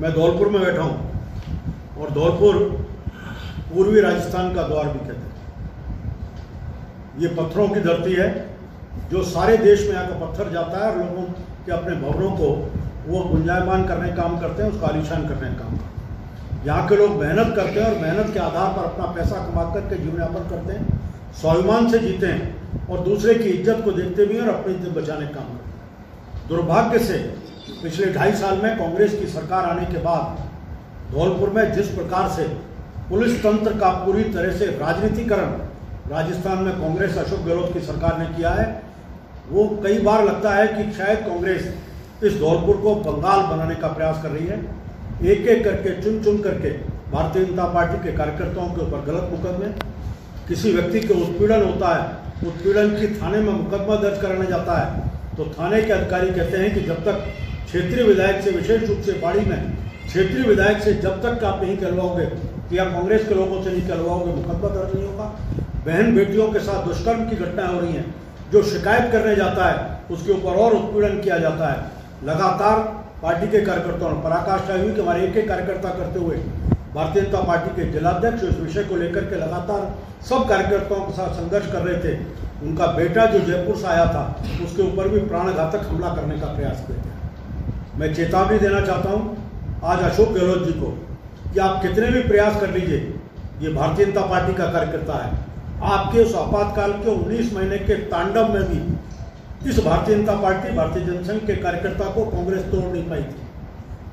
मैं धौलपुर में बैठा हूँ। और धौलपुर पूर्वी राजस्थान का द्वार भी कहते हैं। ये पत्थरों की धरती है, जो सारे देश में आकर पत्थर जाता है और लोगों के अपने भवनों को वो गुंजायमान करने काम करते हैं, उसको आलिशान करने काम करते यहाँ के लोग मेहनत करते हैं और मेहनत के आधार पर अपना पैसा कमा करके जीवन यापन करते हैं, स्वाभिमान से जीते हैं और दूसरे की इज़्ज़त को देखते भी हैं और अपनी इज़्ज़त बचाने का काम करते हैं। दुर्भाग्य से पिछले ढाई साल में कांग्रेस की सरकार आने के बाद धौलपुर में जिस प्रकार से पुलिस तंत्र का पूरी तरह से राजनीतिकरण राजस्थान में कांग्रेस अशोक गहलोत की सरकार ने किया है, वो कई बार लगता है कि शायद कांग्रेस इस धौलपुर को बंगाल बनाने का प्रयास कर रही है। एक एक करके चुन चुन करके भारतीय जनता पार्टी के कार्यकर्ताओं के ऊपर गलत मुकदमे, किसी व्यक्ति के उत्पीड़न होता है, उत्पीड़न की थाने में मुकदमा दर्ज कराने जाता है तो थाने के अधिकारी कहते हैं कि जब तक क्षेत्रीय विधायक से विशेष रूप से बाड़ी में क्षेत्रीय विधायक से जब तक आप नहीं करवाओगे या कांग्रेस के लोगों से नहीं करवाओगे, मुकदमा दर्ज नहीं होगा। बहन बेटियों के साथ दुष्कर्म की घटनाएँ हो रही हैं। जो शिकायत करने जाता है, उसके ऊपर और उत्पीड़न किया जाता है। लगातार पार्टी के कार्यकर्ताओं ने, पराकाष्ठा हुई कि हमारे एक एक कार्यकर्ता करते हुए, भारतीय जनता पार्टी के जिलाध्यक्ष इस विषय को लेकर के लगातार सब कार्यकर्ताओं के साथ संघर्ष कर रहे थे। उनका बेटा जो जयपुर से आया था, उसके ऊपर भी प्राणघातक हमला करने का प्रयास किया गया। मैं चेतावनी देना चाहता हूँ, आज अशोक गहलोत जी को, कि आप कितने भी प्रयास कर लीजिए, ये भारतीय जनता पार्टी का कार्यकर्ता है। आपके उस आपातकाल के 19 महीने के तांडव में भी इस भारतीय जनता पार्टी, भारतीय जनसंघ के कार्यकर्ता को कांग्रेस तोड़ नहीं पाई थी।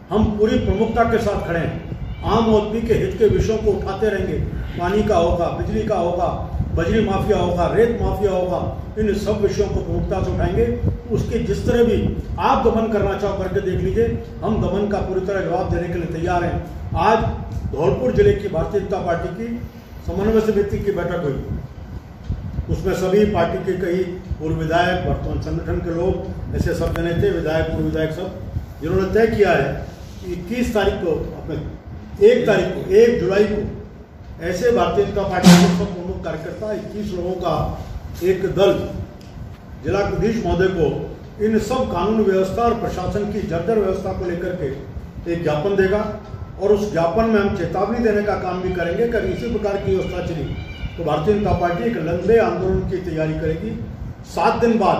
हम पूरी प्रमुखता के साथ खड़े हैं। आम आदमी के हित के विषयों को उठाते रहेंगे। पानी का होगा, बिजली का होगा, बजरी माफिया होगा, रेत माफिया होगा, इन सब विषयों को प्रमुखता से उठाएँगे। उसके जिस तरह भी आप दमन करना चाहो करके देख लीजिए, हम दमन का पूरी तरह जवाब देने के लिए तैयार हैं। आज धौलपुर ज़िले की भारतीय जनता पार्टी की समन्वय समिति की बैठक हुई। उसमें सभी पार्टी के कई पूर्व विधायक, वर्तमान संगठन के लोग, ऐसे सब जने थे, विधायक, पूर्व विधायक सब, जिन्होंने तय किया है कि इक्कीस तारीख को, अपने एक तारीख को, एक जुलाई को, ऐसे भारतीय जनता पार्टी के सब प्रमुख कार्यकर्ता, इक्कीस लोगों का एक दल जिला अधीश महोदय को इन सब कानून व्यवस्था और प्रशासन की जर्जर व्यवस्था को लेकर के एक ज्ञापन देगा और उस ज्ञापन में हम चेतावनी देने का काम भी करेंगे कि इसी प्रकार की व्यवस्था चली। तो भारतीय जनता पार्टी एक लंबे आंदोलन की तैयारी करेगी। सात दिन बाद,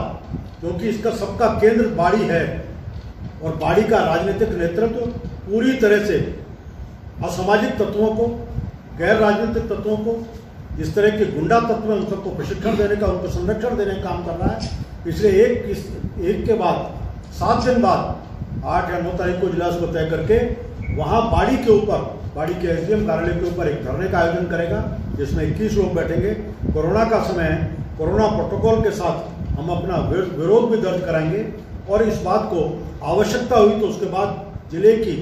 क्योंकि इसका सबका केंद्र बाड़ी है और बाड़ी का राजनीतिक नेतृत्व पूरी तरह से असामाजिक तत्वों को, गैर राजनीतिक तत्वों को जिस तरह के गुंडा तत्व हैं, उन सबको प्रशिक्षण देने का, उनको संरक्षण देने का काम कर रहा है। इसलिए एक इस एक के बाद, सात दिन बाद, आठ या नौ तारीख को इजलास को तय करके, वहाँ बाड़ी के ऊपर, बाड़ी के एसडीएम कार्यालय के ऊपर एक धरने का आयोजन करेगा, जिसमें इक्कीस लोग बैठेंगे। कोरोना का समय है, कोरोना प्रोटोकॉल के साथ हम अपना विरोध भी दर्ज कराएँगे। और इस बात को आवश्यकता हुई तो उसके बाद ज़िले की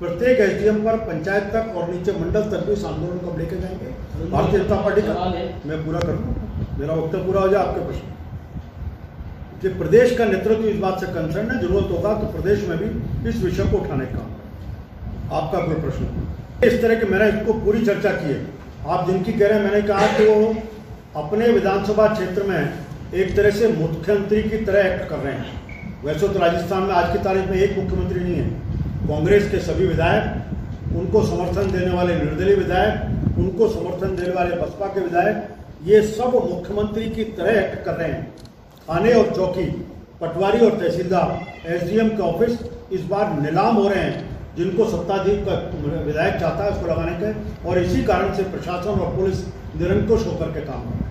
प्रत्येक एसडीएम पर, पंचायत तक और नीचे मंडल तक भी इस आंदोलन को लेके जाएँगे। भारतीय जनता पार्टी का मैं पूरा कर? मेरा वक्तव्य पूरा हो जाए आपके प्रश्न। कि प्रदेश का नेतृत्व इस बात से कंसर्न है, ज़रूरत होगा तो प्रदेश में भी इस विषय को उठाने का। आपका कोई प्रश्न? इस तरह के मैंने इसको पूरी चर्चा की है। आप जिनकी कह रहे हैं, मैंने कहा कि वो अपने विधानसभा क्षेत्र में एक तरह से मुख्यमंत्री की तरह एक्ट कर रहे हैं। वैसे तो राजस्थान में आज की तारीख में एक मुख्यमंत्री नहीं है। कांग्रेस के सभी विधायक, उनको समर्थन देने वाले निर्दलीय विधायक, उनको समर्थन देने वाले बसपा के विधायक, ये सब मुख्यमंत्री की तरह एक्ट कर रहे हैं। थाने और चौकी, पटवारी और तहसीलदार एसडीएम के ऑफ़िस इस बार नीलाम हो रहे हैं, जिनको सत्ताधीश का विधायक चाहता है उसको लगाने के और इसी कारण से प्रशासन और पुलिस निरंकुश होकर के काम कर रहे हैं।